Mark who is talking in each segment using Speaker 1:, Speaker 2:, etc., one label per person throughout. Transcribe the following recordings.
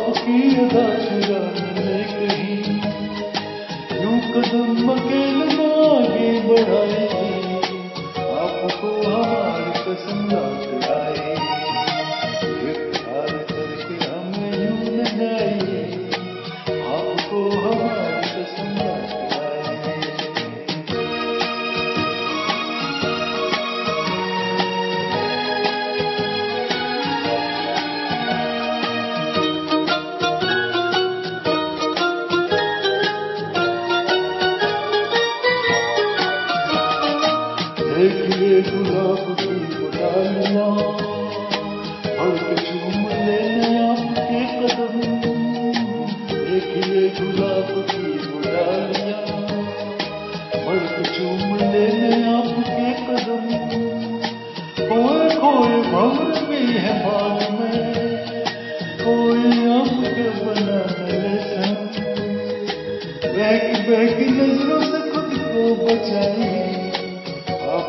Speaker 1: आपकी अदा चुरा ले कहीं यूँ कदम अकेले आगे बढ़ाए देखिए गुलाब की बुराइयाँ हल्के चूम लेने आपके कदम। देखिए गुलाब की बुराइयाँ हल्के चूम लेने आपके कदम। खोए खोए भंवर भी है बाग में। कोई आपके बना ले बहकी बहकी नज़रों से खुद को बचाई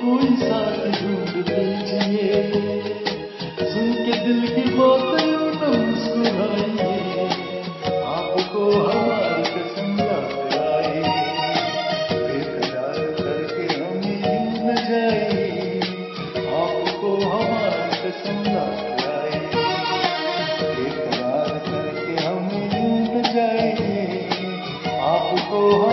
Speaker 1: कोई साथ सुन के दिल की बोतल तो मुस्कुराइए आपको हमारी कसम करके हम न जाए आपको हमारी कसम आए करके हम न जाए आपको